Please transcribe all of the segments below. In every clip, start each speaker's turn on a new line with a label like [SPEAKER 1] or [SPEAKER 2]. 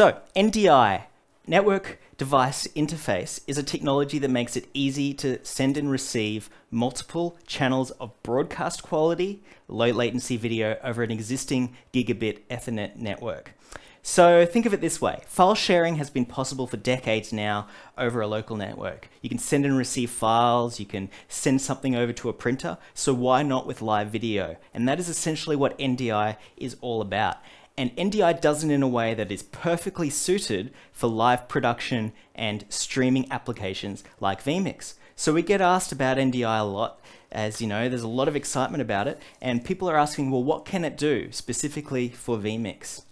[SPEAKER 1] So, NDI, Network Device Interface, is a technology that makes it easy to send and receive multiple channels of broadcast quality, low latency video over an existing gigabit Ethernet network. So think of it this way. File sharing has been possible for decades now over a local network. You can send and receive files, you can send something over to a printer, so why not with live video? And that is essentially what NDI is all about and NDI does it in a way that is perfectly suited for live production and streaming applications like vMix. So we get asked about NDI a lot, as you know, there's a lot of excitement about it, and people are asking, well, what can it do specifically for vMix?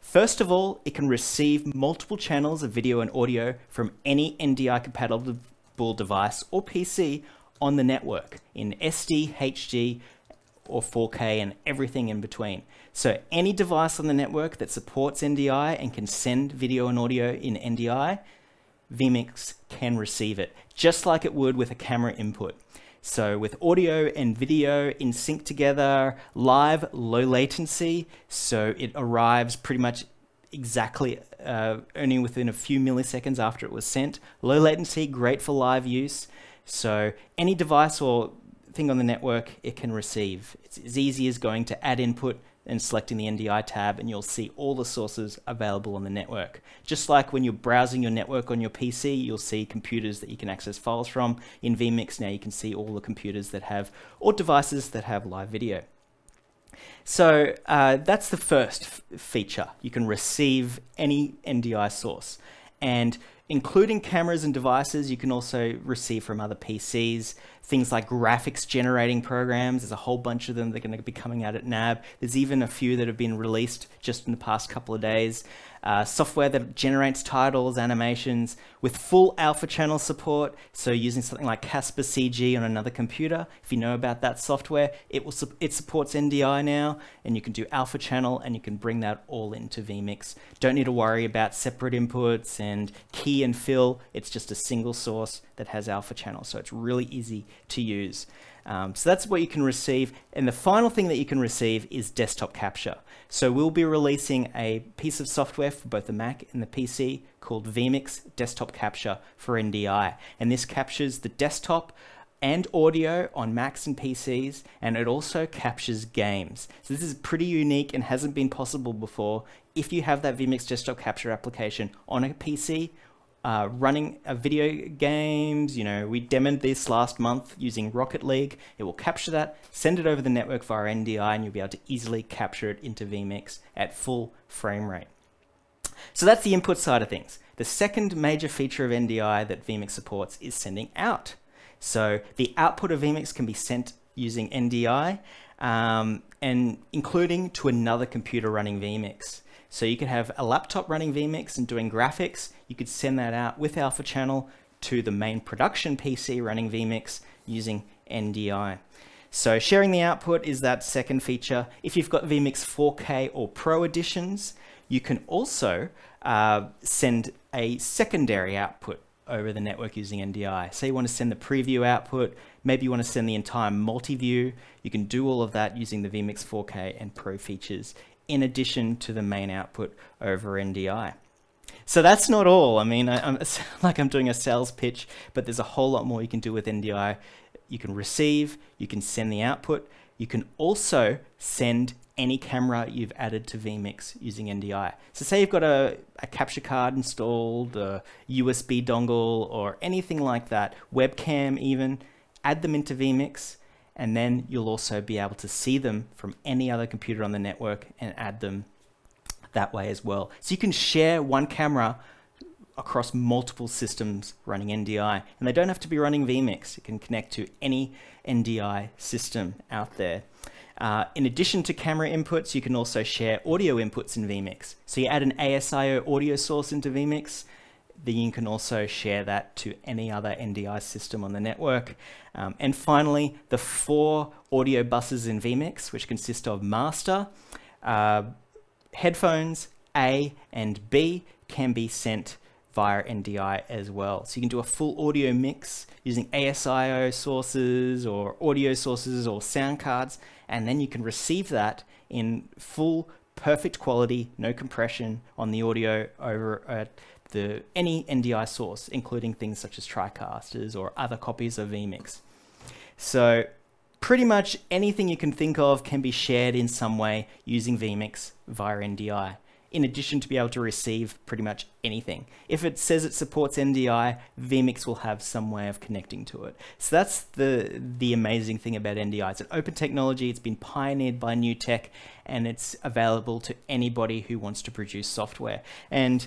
[SPEAKER 1] First of all, it can receive multiple channels of video and audio from any NDI compatible device or PC on the network in SD, HD, or 4K and everything in between. So any device on the network that supports NDI and can send video and audio in NDI, vMix can receive it, just like it would with a camera input. So with audio and video in sync together, live, low latency, so it arrives pretty much exactly uh, only within a few milliseconds after it was sent. Low latency, great for live use. So any device or thing on the network it can receive. It's as easy as going to add input and selecting the NDI tab and you'll see all the sources available on the network. Just like when you're browsing your network on your PC, you'll see computers that you can access files from. In vMix now you can see all the computers that have, or devices that have live video. So uh, that's the first feature. You can receive any NDI source. And including cameras and devices you can also receive from other PCs. Things like graphics generating programs, there's a whole bunch of them that are going to be coming out at NAB. There's even a few that have been released just in the past couple of days uh, software that generates titles, animations with full alpha channel support. So using something like CasparCG on another computer, if you know about that software, it will it supports NDI now, and you can do alpha channel, and you can bring that all into vMix. Don't need to worry about separate inputs and key and fill. It's just a single source that has alpha channel, so it's really easy to use. Um, so that's what you can receive. And the final thing that you can receive is desktop capture. So we'll be releasing a piece of software for both the Mac and the PC called vMix Desktop Capture for NDI. And this captures the desktop and audio on Macs and PCs, and it also captures games. So this is pretty unique and hasn't been possible before. If you have that vMix Desktop Capture application on a PC uh, running uh, video games. You know, we demoed this last month using Rocket League. It will capture that, send it over the network via NDI, and you'll be able to easily capture it into vMix at full frame rate. So that's the input side of things. The second major feature of NDI that vMix supports is sending out. So the output of vMix can be sent using NDI, um, and including to another computer running vMix. So you could have a laptop running vMix and doing graphics. You could send that out with Alpha Channel to the main production PC running vMix using NDI. So sharing the output is that second feature. If you've got vMix 4K or Pro editions, you can also uh, send a secondary output over the network using NDI. Say you want to send the preview output, maybe you want to send the entire multi-view. You can do all of that using the vMix 4K and Pro features in addition to the main output over NDI. So that's not all. I mean, I, am like I'm doing a sales pitch, but there's a whole lot more you can do with NDI. You can receive, you can send the output, you can also send any camera you've added to vMix using NDI. So say you've got a, a, capture card installed, a USB dongle, or anything like that, webcam even, add them into vMix, and then you'll also be able to see them from any other computer on the network and add them that way as well. So you can share one camera across multiple systems running NDI, and they don't have to be running vMix. It can connect to any NDI system out there. Uh, in addition to camera inputs, you can also share audio inputs in vMix. So you add an ASIO audio source into vMix, then you can also share that to any other NDI system on the network. Um, and finally, the four audio buses in vMix, which consist of master, uh, headphones, A and B, can be sent via NDI as well. So you can do a full audio mix using ASIO sources or audio sources or sound cards, and then you can receive that in full perfect quality, no compression on the audio over at the any NDI source, including things such as TriCasters or other copies of vMix. So pretty much anything you can think of can be shared in some way using vMix via NDI in addition to be able to receive pretty much anything. If it says it supports NDI, vMix will have some way of connecting to it. So that's the, the amazing thing about NDI. It's an open technology, it's been pioneered by NewTek, and it's available to anybody who wants to produce software. And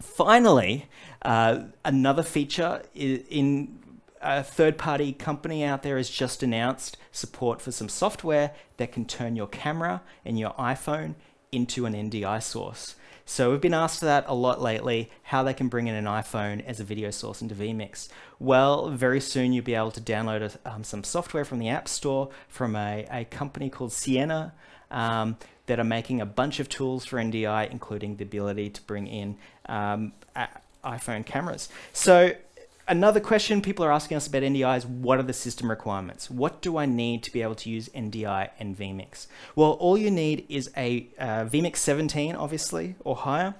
[SPEAKER 1] finally, uh, another feature in a third-party company out there has just announced support for some software that can turn your camera and your iPhone into an NDI source. So we've been asked that a lot lately, how they can bring in an iPhone as a video source into vMix. Well, very soon you'll be able to download um, some software from the App Store from a, a company called Sienna um, that are making a bunch of tools for NDI, including the ability to bring in um, iPhone cameras. So Another question people are asking us about NDI is what are the system requirements? What do I need to be able to use NDI and vMix? Well, all you need is a uh, vMix 17, obviously, or higher,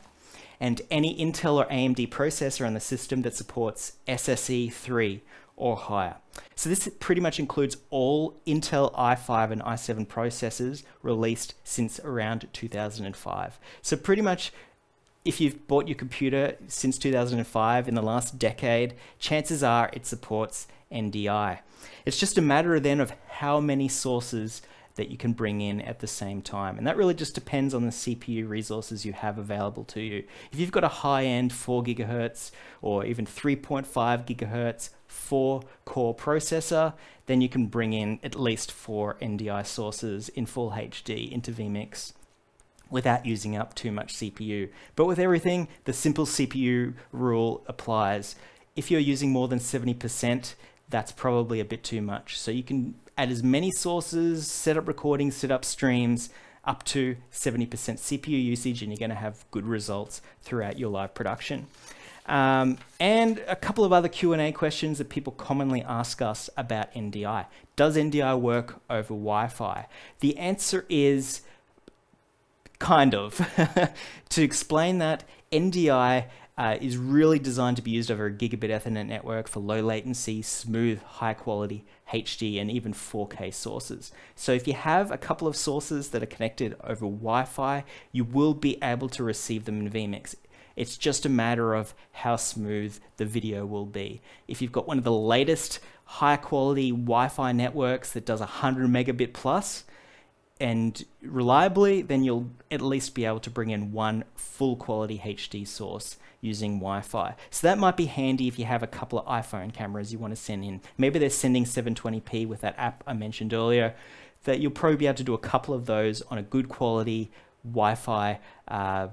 [SPEAKER 1] and any Intel or AMD processor on the system that supports SSE 3 or higher. So this pretty much includes all Intel i5 and i7 processors released since around 2005. So pretty much if you've bought your computer since 2005 in the last decade, chances are it supports NDI. It's just a matter then of how many sources that you can bring in at the same time. And that really just depends on the CPU resources you have available to you. If you've got a high-end 4 gigahertz or even 3.5 gigahertz 4 core processor, then you can bring in at least four NDI sources in full HD into vMix without using up too much CPU. But with everything, the simple CPU rule applies. If you're using more than 70%, that's probably a bit too much. So you can add as many sources, set up recordings, set up streams, up to 70% CPU usage, and you're gonna have good results throughout your live production. Um, and a couple of other Q&A questions that people commonly ask us about NDI. Does NDI work over Wi-Fi? The answer is kind of. to explain that, NDI uh, is really designed to be used over a gigabit Ethernet network for low latency, smooth, high quality HD and even 4K sources. So if you have a couple of sources that are connected over Wi-Fi, you will be able to receive them in vMix. It's just a matter of how smooth the video will be. If you've got one of the latest high quality Wi-Fi networks that does 100 megabit plus, and reliably, then you'll at least be able to bring in one full quality HD source using Wi-Fi. So that might be handy if you have a couple of iPhone cameras you want to send in. Maybe they're sending 720p with that app I mentioned earlier, that you'll probably be able to do a couple of those on a good quality Wi-Fi uh,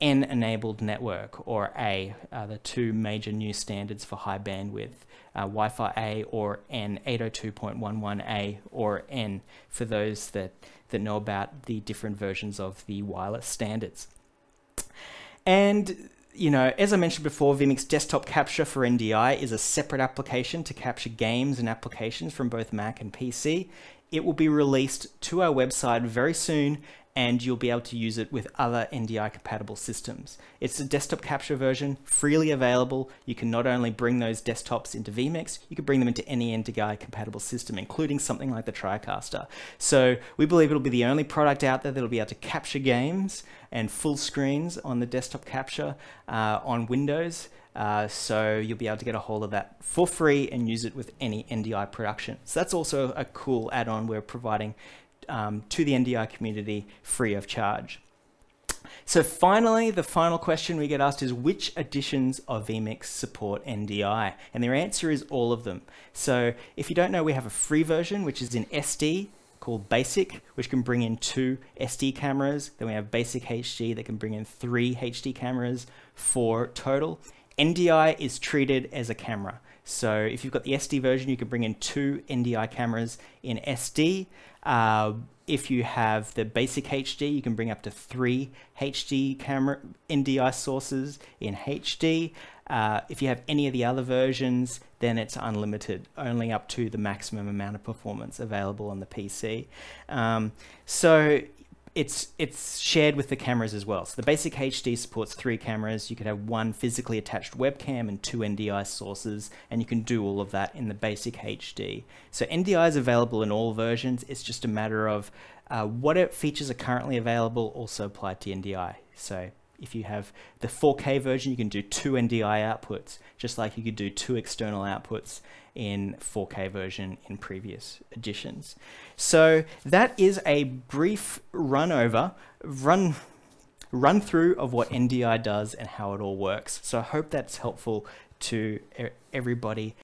[SPEAKER 1] N-enabled network, or A, uh, the two major new standards for high bandwidth uh, Wi-Fi A or N 802.11a or N for those that, that know about the different versions of the wireless standards. And you know, as I mentioned before, vMix Desktop Capture for NDI is a separate application to capture games and applications from both Mac and PC. It will be released to our website very soon and you'll be able to use it with other NDI compatible systems. It's a desktop capture version, freely available. You can not only bring those desktops into vMix, you can bring them into any NDI compatible system, including something like the TriCaster. So we believe it'll be the only product out there that'll be able to capture games and full screens on the desktop capture uh, on Windows. Uh, so you'll be able to get a hold of that for free and use it with any NDI production. So that's also a cool add-on we're providing um, to the NDI community free of charge. So finally, the final question we get asked is which editions of vMix support NDI? And their answer is all of them. So if you don't know, we have a free version, which is in SD, called Basic, which can bring in two SD cameras. Then we have Basic HD that can bring in three HD cameras, four total. NDI is treated as a camera. So if you've got the SD version, you can bring in two NDI cameras in SD. Uh, if you have the basic HD, you can bring up to three HD camera NDI sources in HD. Uh, if you have any of the other versions, then it's unlimited, only up to the maximum amount of performance available on the PC. Um, so it's it's shared with the cameras as well. So the basic HD supports three cameras. You could have one physically attached webcam and two NDI sources, and you can do all of that in the basic HD. So NDI is available in all versions. It's just a matter of uh, what features are currently available also apply to NDI. So if you have the 4K version, you can do two NDI outputs, just like you could do two external outputs in 4K version in previous editions. So that is a brief run over, run, run through of what NDI does and how it all works. So I hope that's helpful to everybody.